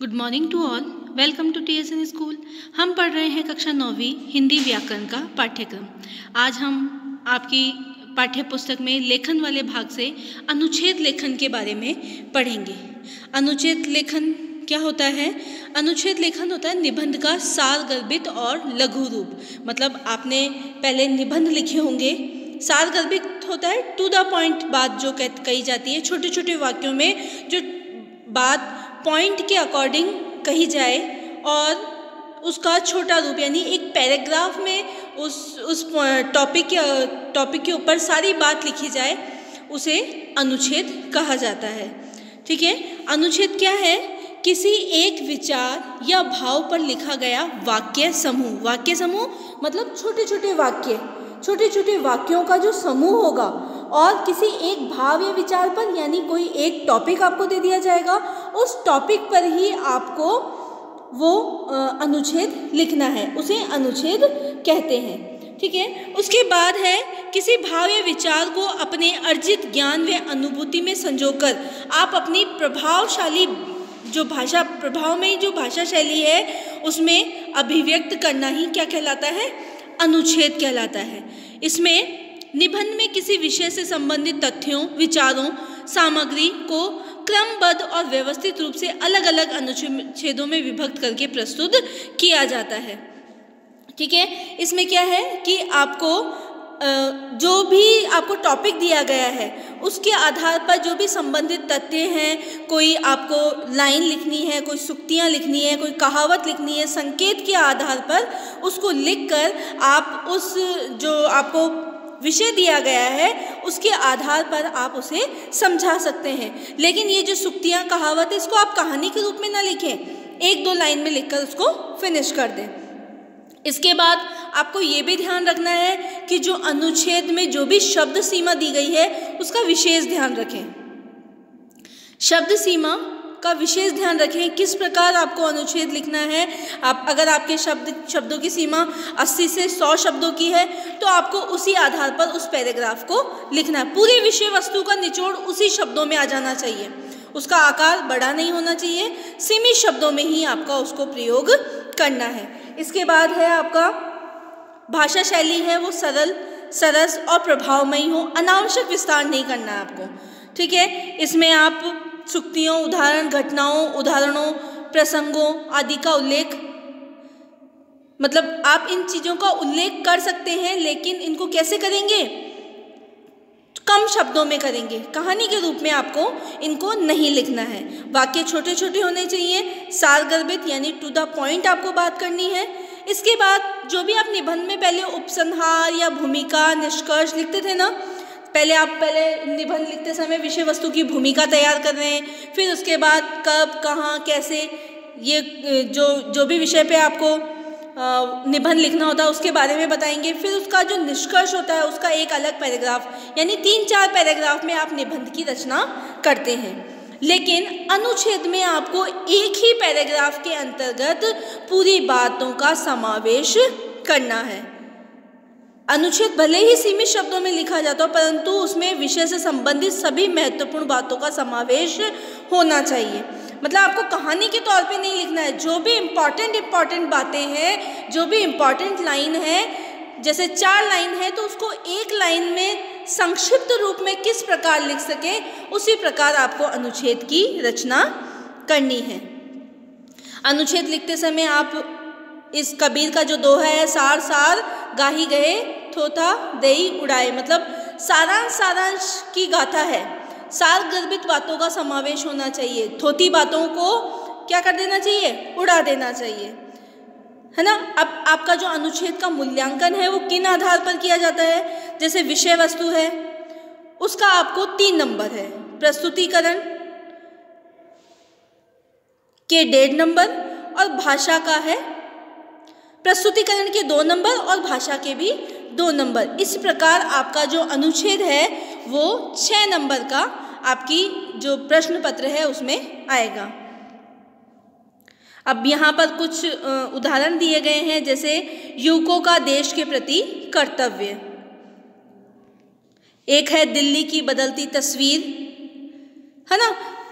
Good morning to all welcome to T S N school हम पढ़ रहे हैं कक्षा नौवीं हिंदी व्याकरण का पाठ्यक्रम। आज हम आपकी पाठ्य पुस्तक में लेखन वाले भाग से अनुच्छेद लेखन के बारे में पढ़ेंगे। अनुच्छेद लेखन क्या होता है? अनुच्छेद लेखन होता है निबंध का सार गर्भित और लघु रूप। मतलब आपने पहले निबंध लिखे होंगे। सार गर्भित होता है टू द पॉइंट बात जो कह, कही जाती है। छोटे छोटे वाक्यों में जो बात पॉइंट के अकॉर्डिंग कही जाए और उसका छोटा रूप, यानी एक पैराग्राफ में उस उस टॉपिक के टॉपिक के ऊपर सारी बात लिखी जाए, उसे अनुच्छेद कहा जाता है। ठीक है? अनुच्छेद क्या है? किसी एक विचार या भाव पर लिखा गया वाक्य समूह। वाक्य समूह मतलब छोटे छोटे वाक्य। छोटे छोटे वाक्यों का जो समूह होगा और किसी एक भाव या विचार पर, यानी कोई एक टॉपिक आपको दे दिया जाएगा, उस टॉपिक पर ही आपको वो अनुच्छेद लिखना है। उसे अनुच्छेद कहते हैं। ठीक है? उसके बाद है, किसी भाव या विचार को अपने अर्जित ज्ञान व अनुभूति में संजोकर आप अपनी प्रभावशाली जो भाषा, प्रभाव में जो भाषा शैली है, उसमें अभिव्यक्त करना ही क्या कहलाता है? अनुच्छेद कहलाता है। इसमें निबंध में किसी विषय से संबंधित तथ्यों, विचारों, सामग्री को क्रमबद्ध और व्यवस्थित रूप से अलग अलग अनुच्छेदों में विभक्त करके प्रस्तुत किया जाता है। ठीक है? इसमें क्या है कि आपको जो भी आपको टॉपिक दिया गया है, उसके आधार पर जो भी संबंधित तथ्य हैं, कोई आपको लाइन लिखनी है, कोई सुक्तियाँ लिखनी है, कोई कहावत लिखनी है, संकेत के आधार पर उसको लिखकर आप उस, जो आपको विषय दिया गया है, उसके आधार पर आप उसे समझा सकते हैं। लेकिन ये जो सुक्तियाँ कहावत है, इसको आप कहानी के रूप में ना लिखें। एक दो लाइन में लिखकर उसको फिनिश कर दें। इसके बाद आपको ये भी ध्यान रखना है कि जो अनुच्छेद में जो भी शब्द सीमा दी गई है, उसका विशेष ध्यान रखें। शब्द सीमा का विशेष ध्यान रखें, किस प्रकार आपको अनुच्छेद लिखना है। आप, अगर आपके शब्द, शब्दों की सीमा 80 से 100 शब्दों की है तो आपको उसी आधार पर उस पैराग्राफ को लिखना है। पूरी विषय वस्तु का निचोड़ उसी शब्दों में आ जाना चाहिए। उसका आकार बड़ा नहीं होना चाहिए, सीमित शब्दों में ही आपका उसको प्रयोग करना है। इसके बाद है आपका, भाषा शैली है वो सरल, सरस और प्रभावमयी हो, अनावश्यक विस्तार नहीं करना है आपको। ठीक है, इसमें आप सुक्तियों उदाहरण घटनाओं, उदाहरणों, प्रसंगों आदि का उल्लेख मतलब आप इन चीज़ों का उल्लेख कर सकते हैं, लेकिन इनको कैसे करेंगे? कम शब्दों में करेंगे। कहानी के रूप में आपको इनको नहीं लिखना है। वाक्य छोटे छोटे होने चाहिए। सारगर्भित यानी टू द पॉइंट आपको बात करनी है। इसके बाद जो भी आप निबंध में पहले उपसंहार या भूमिका, निष्कर्ष लिखते थे ना पहले आप पहले निबंध लिखते समय विषय वस्तु की भूमिका तैयार कर रहे हैं, फिर उसके बाद कब, कहाँ, कैसे, ये जो जो भी विषय पे आपको निबंध लिखना होता है उसके बारे में बताएँगे। फिर उसका जो निष्कर्ष होता है उसका एक अलग पैराग्राफ, यानी तीन चार पैराग्राफ में आप निबंध की रचना करते हैं। लेकिन अनुच्छेद में आपको एक ही पैराग्राफ के अंतर्गत पूरी बातों का समावेश करना है। अनुच्छेद भले ही सीमित शब्दों में लिखा जाता हो, परंतु उसमें विषय से संबंधित सभी महत्वपूर्ण बातों का समावेश होना चाहिए। मतलब आपको कहानी के तौर पे नहीं लिखना है, जो भी इंपॉर्टेंट इंपॉर्टेंट बातें हैं, जो भी इंपॉर्टेंट लाइन है, जैसे चार लाइन है तो उसको एक लाइन में संक्षिप्त रूप में किस प्रकार लिख सके, उसी प्रकार आपको अनुच्छेद की रचना करनी है। अनुच्छेद लिखते समय आप इस कबीर का जो दोहा है, सार सार गाही गए थोथा दही उड़ाए। मतलब सारांश सारांश की गाथा है। सार गर्भित बातों का समावेश होना चाहिए। थोती बातों को क्या कर देना चाहिए? उड़ा देना चाहिए। है ना? अब आपका जो अनुच्छेद का मूल्यांकन है, वो किन आधार पर किया जाता है? जैसे विषय वस्तु है, उसका आपको तीन नंबर है। प्रस्तुतिकरण, के डेढ़ नंबर, और भाषा का है प्रस्तुतिकरण के दो नंबर और भाषा के भी दो नंबर। इस प्रकार आपका जो अनुच्छेद है, वो छः नंबर का आपकी जो प्रश्न पत्र है, उसमें आएगा। अब यहाँ पर कुछ उदाहरण दिए गए हैं, जैसे युवकों का देश के प्रति कर्तव्य। एक है दिल्ली की बदलती तस्वीर, है ना?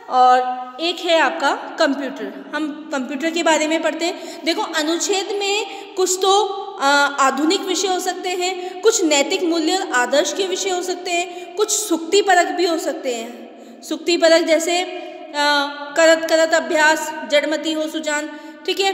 और एक है आपका कंप्यूटर। हम कंप्यूटर के बारे में पढ़ते हैं। देखो अनुच्छेद में कुछ तो आधुनिक विषय हो सकते हैं कुछ नैतिक मूल्य और आदर्श के विषय हो सकते हैं कुछ सुक्ति परक भी हो सकते हैं। सुक्ति परक जैसे आ, करत करत अभ्यास जड़मती हो सुजान ठीक है?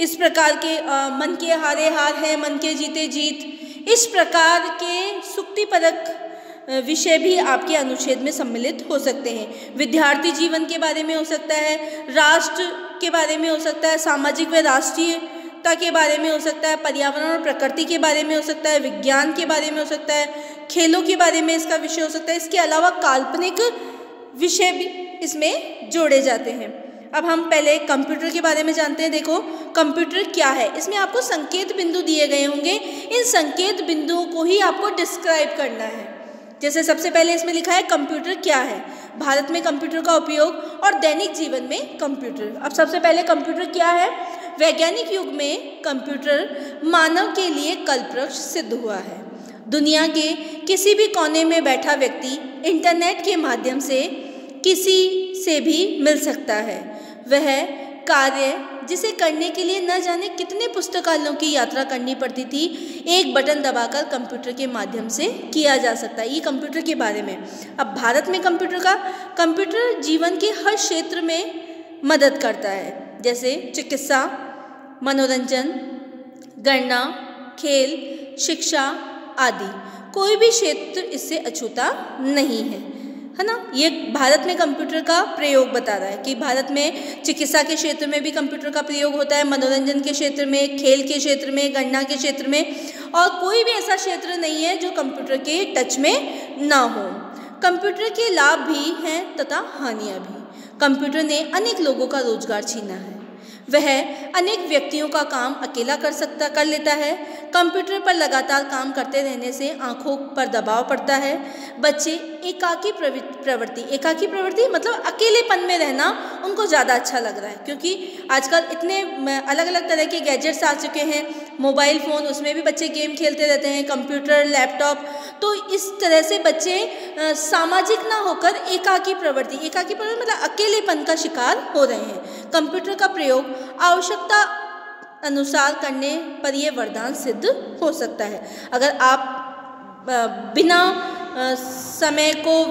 इस प्रकार के आ, मन के हारे हार है मन के जीते जीत इस प्रकार के सुक्ति परक विषय भी आपके अनुच्छेद में सम्मिलित हो सकते हैं। विद्यार्थी जीवन के बारे में हो सकता है, राष्ट्र के बारे में हो सकता है, सामाजिक व राष्ट्रीयता के बारे में हो सकता है, पर्यावरण और प्रकृति के बारे में हो सकता है, विज्ञान के बारे में हो सकता है, खेलों के बारे में इसका विषय हो सकता है। इसके अलावा काल्पनिक विषय भी इसमें जोड़े जाते हैं। अब हम पहले कंप्यूटर के बारे में जानते हैं। देखो, कंप्यूटर क्या है? इसमें आपको संकेत बिंदु दिए गए होंगे। इन संकेत बिंदुओं को ही आपको डिस्क्राइब करना है। जैसे सबसे पहले इसमें लिखा है कंप्यूटर क्या है? भारत में कंप्यूटर का उपयोग और दैनिक जीवन में कंप्यूटर। अब सबसे पहले कंप्यूटर क्या है? वैज्ञानिक युग में कंप्यूटर मानव के लिए कल्पवृक्ष सिद्ध हुआ है। दुनिया के किसी भी कोने में बैठा व्यक्ति इंटरनेट के माध्यम से किसी से भी मिल सकता है। वह कार्य जिसे करने के लिए न जाने कितने पुस्तकालयों की यात्रा करनी पड़ती थी, एक बटन दबाकर कंप्यूटर के माध्यम से किया जा सकता है ये कंप्यूटर के बारे में। अब भारत में कंप्यूटर का, कंप्यूटर जीवन के हर क्षेत्र में मदद करता है, जैसे चिकित्सा, मनोरंजन, गणना, खेल, शिक्षा आदि। कोई भी क्षेत्र इससे अछूता नहीं है। है ना? ये भारत में कंप्यूटर का प्रयोग बता रहा है कि भारत में चिकित्सा के क्षेत्र में भी कंप्यूटर का प्रयोग होता है, मनोरंजन के क्षेत्र में, खेल के क्षेत्र में, गणना के क्षेत्र में और कोई भी ऐसा क्षेत्र नहीं है जो कंप्यूटर के टच में ना हो। कंप्यूटर के लाभ भी हैं तथा हानियाँ भी। कंप्यूटर ने अनेक लोगों का रोज़गार छीना है। वह अनेक व्यक्तियों का काम अकेला कर सकता, कर लेता है। कंप्यूटर पर लगातार काम करते रहने से आँखों पर दबाव पड़ता है। बच्चे एकाकी प्रवृत्ति एकाकी प्रवृत्ति मतलब अकेलेपन में रहना उनको ज़्यादा अच्छा लग रहा है, क्योंकि आजकल इतने अलग अलग तरह के गैजेट्स आ चुके हैं। मोबाइल फ़ोन उसमें भी बच्चे गेम खेलते रहते हैं कंप्यूटर लैपटॉप तो इस तरह से बच्चे आ, सामाजिक ना होकर एकाकी प्रवृत्ति एकाकी प्रवृत्ति मतलब अकेलेपन का शिकार हो रहे हैं। कंप्यूटर का प्रयोग आवश्यकता अनुसार करने पर यह वरदान सिद्ध हो सकता है। अगर आप बिना समय को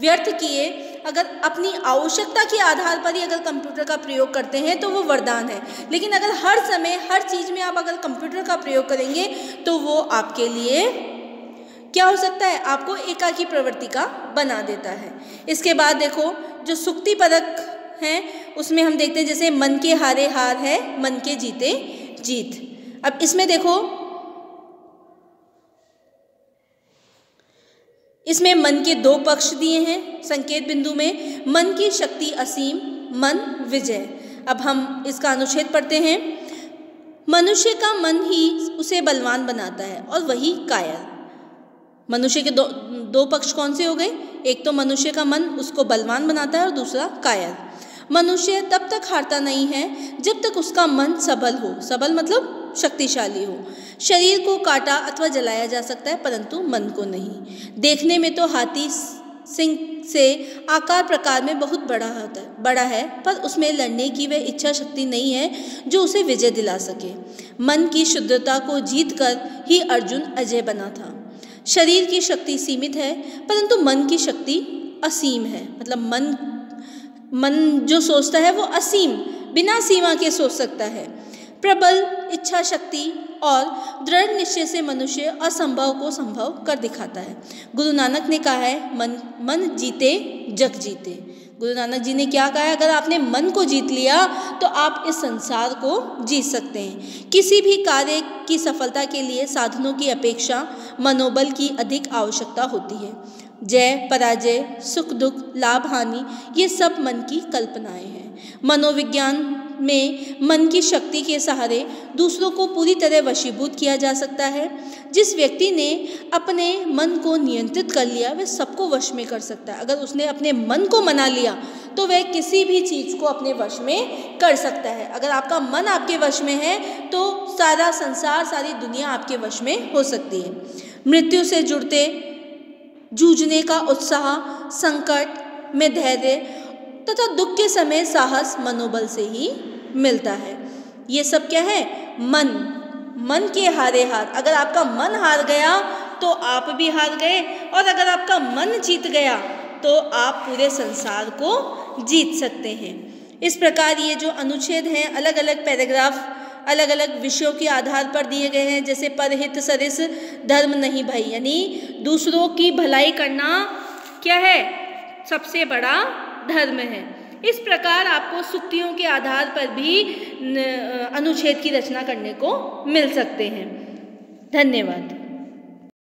व्यर्थ किए अगर अपनी आवश्यकता के आधार पर ही अगर कंप्यूटर का प्रयोग करते हैं तो वो वरदान है। लेकिन अगर हर समय, हर चीज़ में आप अगर कंप्यूटर का प्रयोग करेंगे तो वो आपके लिए क्या हो सकता है? आपको एकाकी प्रवृत्ति का बना देता है। इसके बाद देखो, जो सुक्ति पदक हैं, उसमें हम देखते हैं, जैसे मन के हारे हार है, मन के जीते जीत। अब इसमें देखो इसमें मन के दो पक्ष दिए हैं, संकेत बिंदु में, मन की शक्ति असीम, मन विजय। अब हम इसका अनुच्छेद पढ़ते हैं। मनुष्य का मन ही उसे बलवान बनाता है और वही कायर मनुष्य के दो दो पक्ष कौन से हो गए? एक तो मनुष्य का मन उसको बलवान बनाता है और दूसरा कायर मनुष्य तब तक हारता नहीं है जब तक उसका मन सबल हो। सबल मतलब शक्तिशाली हो। शरीर को काटा अथवा जलाया जा सकता है, परंतु मन को नहीं। देखने में तो हाथी सिंह से आकार प्रकार में बहुत बड़ा होता है, बड़ा है, पर उसमें लड़ने की वह इच्छा शक्ति नहीं है जो उसे विजय दिला सके। मन की शुद्धता को जीत कर ही अर्जुन अजय बना था। शरीर की शक्ति सीमित है, परंतु मन की शक्ति असीम है। मतलब मन मन जो सोचता है वो असीम, बिना सीमा के सोच सकता है। प्रबल इच्छा शक्ति और दृढ़ निश्चय से मनुष्य असंभव को संभव कर दिखाता है। गुरु नानक ने कहा है, मन मन जीते, जग जीते। गुरु नानक जी ने क्या कहा, अगर आपने मन को जीत लिया तो आप इस संसार को जीत सकते हैं। किसी भी कार्य की सफलता के लिए साधनों की अपेक्षा मनोबल की अधिक आवश्यकता होती है। जय, पराजय, सुख दुख, लाभ, हानि, ये सब मन की कल्पनाएँ हैं। मनोविज्ञान में मन की शक्ति के सहारे दूसरों को पूरी तरह वशीभूत किया जा सकता है। जिस व्यक्ति ने अपने मन को नियंत्रित कर लिया, वह सबको वश में कर सकता है। अगर उसने अपने मन को मना लिया तो वह किसी भी चीज़ को अपने वश में कर सकता है। अगर आपका मन आपके वश में है तो सारा संसार, सारी दुनिया आपके वश में हो सकती है। मृत्यु से जुड़ते, जूझने का उत्साह, संकट में धैर्य तथा दुख के समय साहस मनोबल से ही मिलता है। ये सब क्या है? मन। मन के हारे हार। अगर आपका मन हार गया तो आप भी हार गए। और अगर आपका मन जीत गया तो आप पूरे संसार को जीत सकते हैं। इस प्रकार ये जो अनुच्छेद हैं अलग अलग पैराग्राफ अलग अलग विषयों के आधार पर दिए गए हैं। जैसे परहित सरिस, धर्म नहीं भाई। यानी दूसरों की भलाई करना क्या है? सबसे बड़ा धर्म है। इस प्रकार आपको सुक्तियों के आधार पर भी अनुच्छेद की रचना करने को मिल सकते हैं। धन्यवाद।